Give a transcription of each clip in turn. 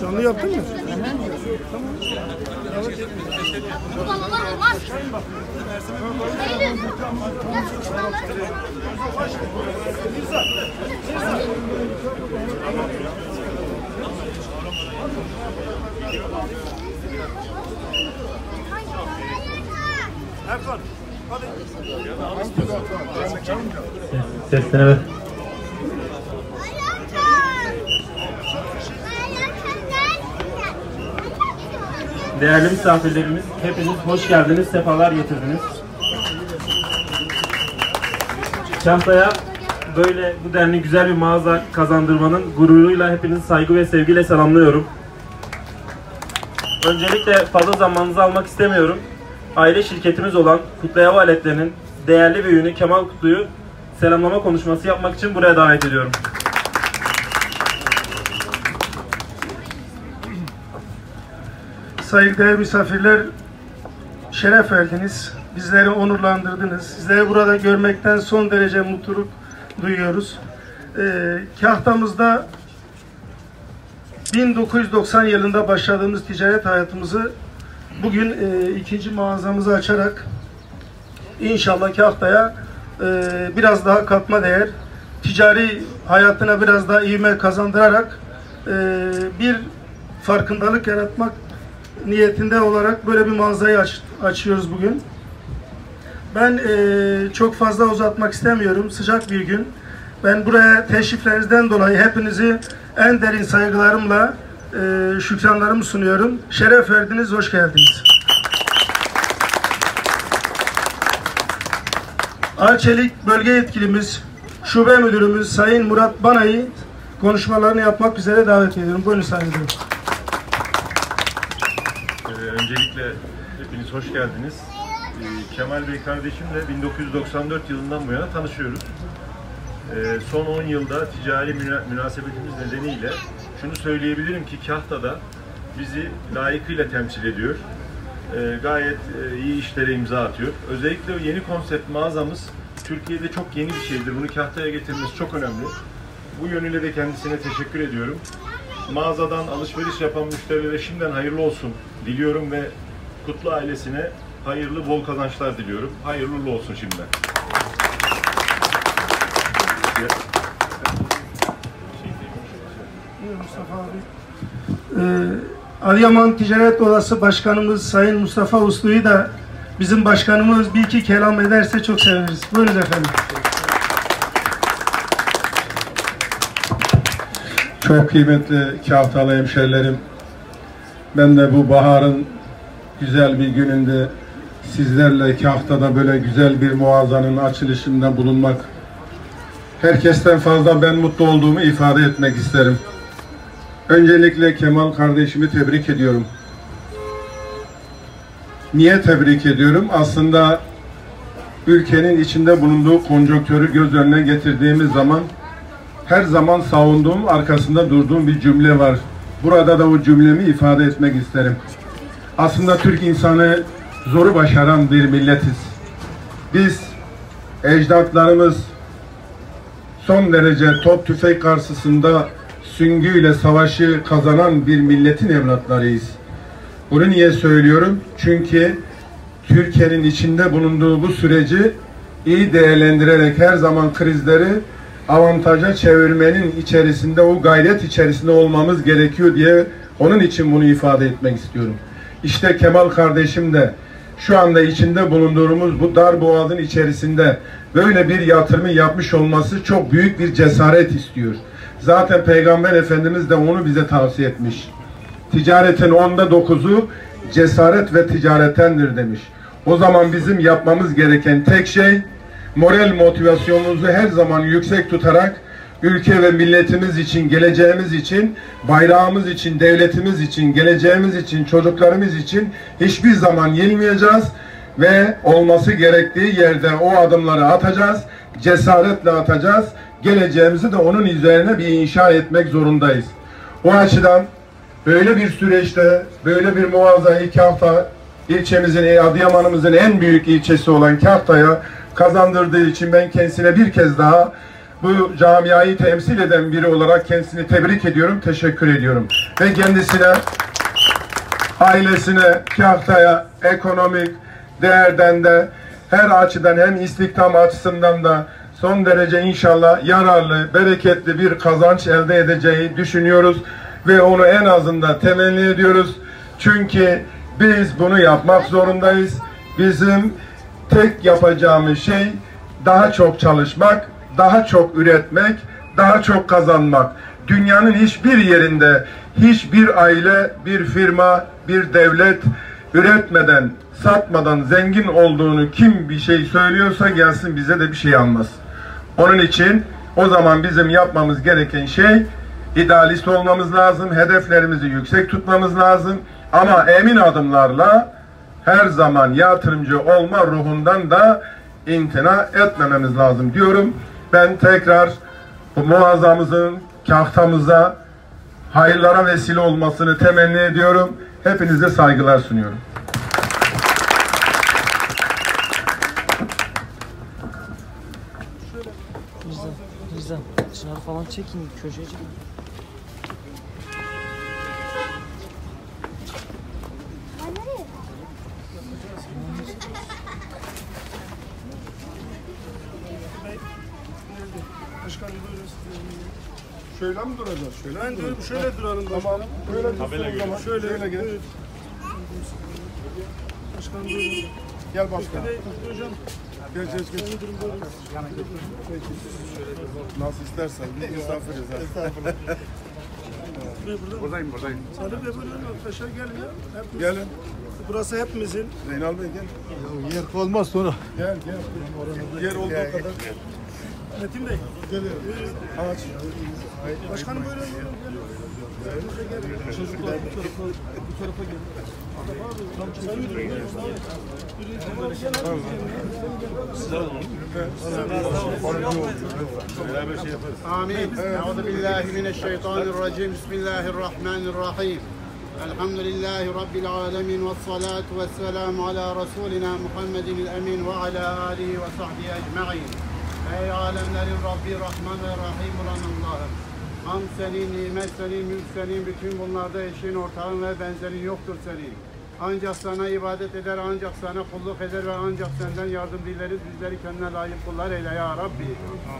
Canlı yaptın mı? Ulan olmaz. Eylül. Gel şu çuvalları. Sesini ver. Değerli misafirlerimiz, hepiniz hoş geldiniz, sefalar getirdiniz. Çantaya böyle bu denli güzel bir mağaza kazandırmanın gururuyla hepinizi saygı ve sevgiyle selamlıyorum. Öncelikle fazla zamanınızı almak istemiyorum. Aile şirketimiz olan Kutlu Ev Aletlerinin değerli büyüğünü Kemal Kutlu'yu selamlama konuşması yapmak için buraya davet ediyorum. Saygıdeğer misafirler, şeref verdiniz. Bizleri onurlandırdınız. Sizleri burada görmekten son derece mutluluk duyuyoruz. Ee, Kahtamızda 1990 yılında başladığımız ticaret hayatımızı bugün e, ikinci mağazamızı açarak inşallah Kahta'ya e, biraz daha katma değer, ticari hayatına biraz daha ivme kazandırarak e, bir farkındalık yaratmak niyetinde olarak böyle bir mağazayı aç- açıyoruz bugün. Ben e, çok fazla uzatmak istemiyorum. Sıcak bir gün. Ben buraya teşriflerinizden dolayı hepinizi en derin saygılarımla e, şükranlarımı sunuyorum. Şeref verdiniz, hoş geldiniz. Arçelik Bölge Yetkilimiz, Şube Müdürümüz Sayın Murat Banay'ı konuşmalarını yapmak üzere davet ediyorum. Buyurun Sayın. Ee, öncelikle hepiniz hoş geldiniz. Ee, Kemal Bey kardeşimle 1994 yılından bu yana tanışıyoruz. Ee, son 10 yılda ticari müna- münasebetimiz nedeniyle şunu söyleyebilirim ki Kahta'da bizi layıkıyla temsil ediyor. Ee, gayet e, iyi işlere imza atıyor. Özellikle yeni konsept mağazamız Türkiye'de çok yeni bir şeydir. Bunu Kahta'ya getirmesi çok önemli. Bu yönüyle de kendisine teşekkür ediyorum. Mağazadan alışveriş yapan müşterilere şimdiden hayırlı olsun diliyorum ve Kutlu ailesine hayırlı bol kazançlar diliyorum. Hayırlı olsun şimdiden. Mustafa abi. Ee, Adıyaman Ticaret Odası Başkanımız Sayın Mustafa Uslu'yu da bizim başkanımız bir iki kelam ederse çok seviniriz. Buyurun efendim. Çok kıymetli Kahtalı hemşerilerim. Ben de bu baharın güzel bir gününde sizlerle Kahta'da böyle güzel bir muazzanın açılışında bulunmak herkesten fazla ben mutlu olduğumu ifade etmek isterim. Öncelikle Kemal kardeşimi tebrik ediyorum. Niye tebrik ediyorum? Aslında ülkenin içinde bulunduğu konjonktörü göz önüne getirdiğimiz zaman her zaman savunduğum, arkasında durduğum bir cümle var. Burada da o cümlemi ifade etmek isterim. Aslında Türk insanı zoru başaran bir milletiz. Biz, ecdatlarımız son derece top tüfek karşısında süngüyle savaşı kazanan bir milletin evlatlarıyız. Bunu niye söylüyorum? Çünkü Türkiye'nin içinde bulunduğu bu süreci iyi değerlendirerek her zaman krizleri avantaja çevirmenin içerisinde o gayret içerisinde olmamız gerekiyor diye onun için bunu ifade etmek istiyorum. İşte Kemal kardeşim de şu anda içinde bulunduğumuz bu dar boğazın içerisinde böyle bir yatırımı yapmış olması çok büyük bir cesaret istiyor. Zaten Peygamber Efendimiz de onu bize tavsiye etmiş. Ticaretin onda dokuzu cesaret ve ticaretendir demiş. O zaman bizim yapmamız gereken tek şey moral motivasyonumuzu her zaman yüksek tutarak ülke ve milletimiz için, geleceğimiz için, bayrağımız için, devletimiz için, geleceğimiz için, çocuklarımız için hiçbir zaman yenilmeyeceğiz ve olması gerektiği yerde o adımları atacağız, cesaretle atacağız. Geleceğimizi de onun üzerine bir inşa etmek zorundayız. O açıdan böyle bir süreçte, böyle bir muazzayı Kahta ilçemizin, Adıyaman'ımızın en büyük ilçesi olan Kahta'ya kazandırdığı için ben kendisine bir kez daha bu camiayı temsil eden biri olarak kendisini tebrik ediyorum, teşekkür ediyorum. Ve kendisine ailesine, kahtaya, ekonomik değerden de her açıdan hem istihdam açısından da son derece inşallah yararlı, bereketli bir kazanç elde edeceği düşünüyoruz ve onu en azından temenni ediyoruz. Çünkü biz bunu yapmak zorundayız. Bizim tek yapacağımız şey daha çok çalışmak, daha çok üretmek, daha çok kazanmak. Dünyanın hiçbir yerinde hiçbir aile, bir firma, bir devlet üretmeden, satmadan zengin olduğunu kim bir şey söylüyorsa gelsin bize de bir şey anlasın. Onun için o zaman bizim yapmamız gereken şey idealist olmamız lazım, hedeflerimizi yüksek tutmamız lazım ama emin adımlarla her zaman yatırımcı olma ruhundan da imtina etmememiz lazım diyorum. Ben tekrar bu muazzamızın kahtamıza hayırlara vesile olmasını temenni ediyorum. Hepinize saygılar sunuyorum. Falan çekin, köşeye çekin. Şöyle mi duracağız? Şöyle Ben diyorum şöyle duralım başkanım. Böyle Tabela gibi. Şöyle, Şöyle gel. Başkanım. Gel başkan. Hocam Geç geç geç. Nasıl istersen. Biz misafiriz. Estağfurullah. Buradayım buradayım. Salih Bey buyurun arkadaşlar gelin ya. Hepimiz- Gelin. Burası hepimizin. Zeynal Bey gel. Yer kalmaz sonra. Gel gel. Yer olduğu kadar. Metin Bey. Gelin. Aç. Başkanım buyurun. buyurun. آمين. أعوذ بالله من الشيطان الرجيم. بسم الله الرحمن الرحيم. الحمد لله رب العالمين والصلاة والسلام على رسولنا محمد الأمين وعلى آله وصحبه أجمعين. alemlerin Rabbi Rahman ve Rahim olan Allah'ım Ham senin, nimet senin, mülk senin, bütün bunlarda eşin, ortağın ve benzerin yoktur senin. Ancak sana ibadet eder, ancak sana kulluk eder ve ancak senden yardım dileriz. Bizleri kendine layık kullar eyle ya Rabbi.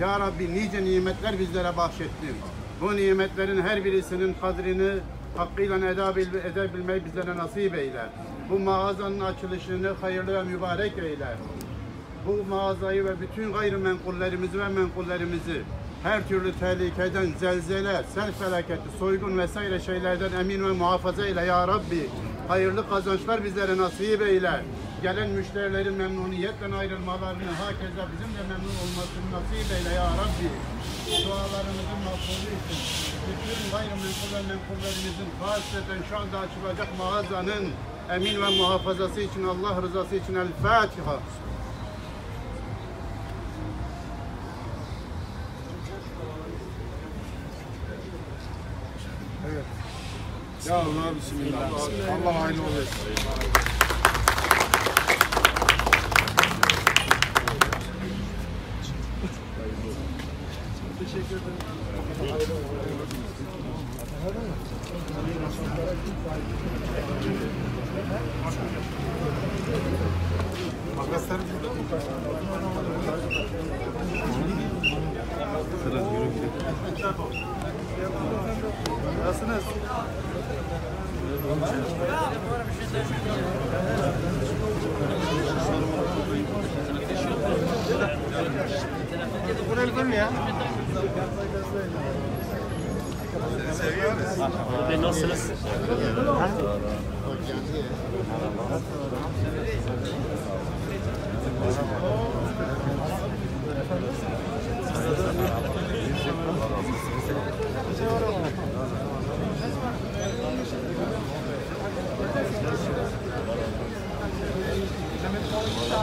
Ya Rabbi nice nimetler bizlere bahşettin. Bu nimetlerin her birisinin kadrini hakkıyla eda bil, edebilmeyi bizlere nasip eyle. Bu mağazanın açılışını hayırlı ve mübarek eyle bu mağazayı ve bütün gayrimenkullerimizi ve menkullerimizi her türlü tehlikeden, zelzele, sel felaketi, soygun vesaire şeylerden emin ve muhafaza eyle ya Rabbi. Hayırlı kazançlar bizlere nasip eyle. Gelen müşterilerin memnuniyetle ayrılmalarını, hakeza bizim de memnun olmasını nasip eyle ya Rabbi. Dualarımızın makbulü için, bütün gayrimenkul ve menkullerimizin hasreten şu anda açılacak mağazanın emin ve muhafazası için, Allah rızası için El Fatiha. Ya Allah bismillah. Allah hayırlı olsun. Seni seviyoruz. Abi nasılsınız? Ha?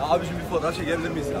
Abiciğim bir fotoğraf çekebilir miyiz ya?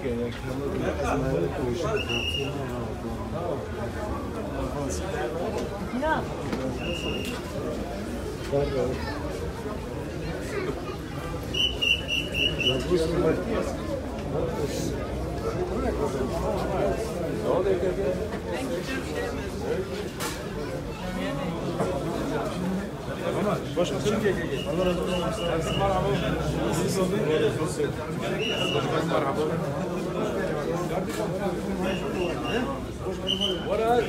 Yeah. Thank you, Chairman. Havara?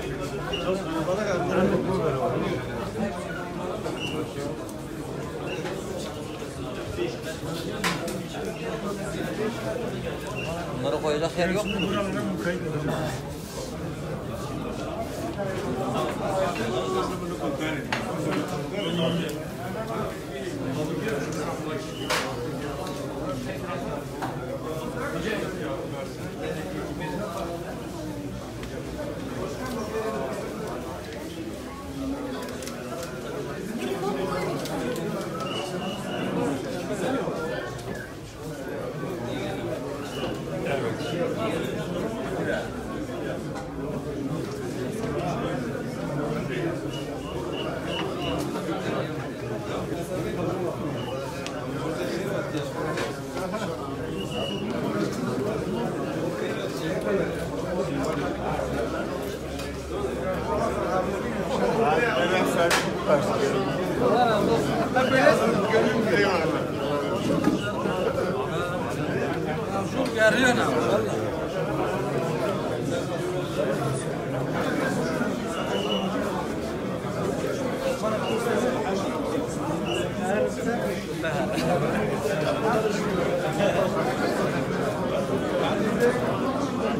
Bunları koyacak yer yok mu?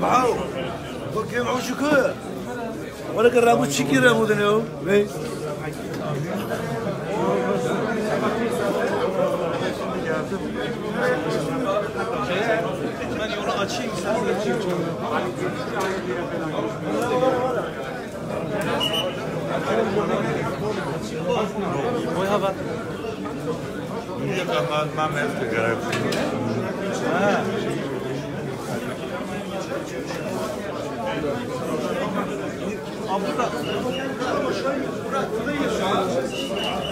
معه porque معه شكر ولا قربوا تشكي رامو دنيو Ben yolu açayım sen Koy haber.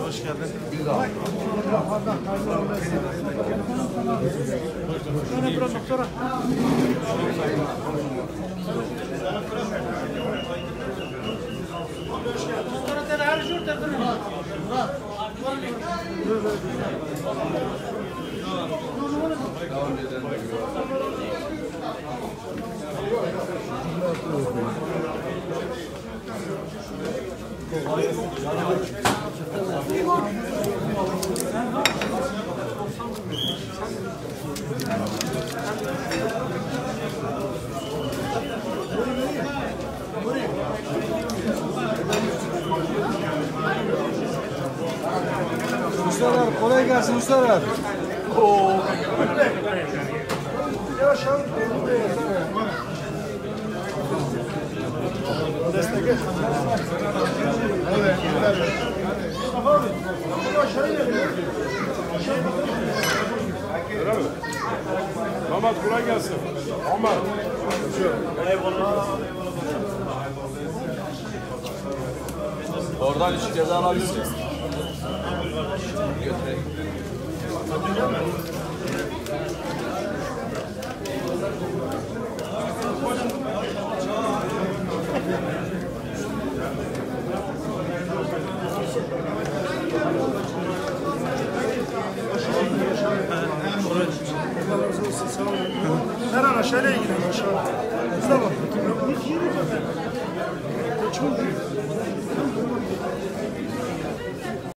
Hoş geldin. Doktora sen her jur derdin. Hayır. Ustalar kolay gelsin ustalar. Damat kolay gelsin. Aman. Oradan üç kez alabiliriz. gentlemen.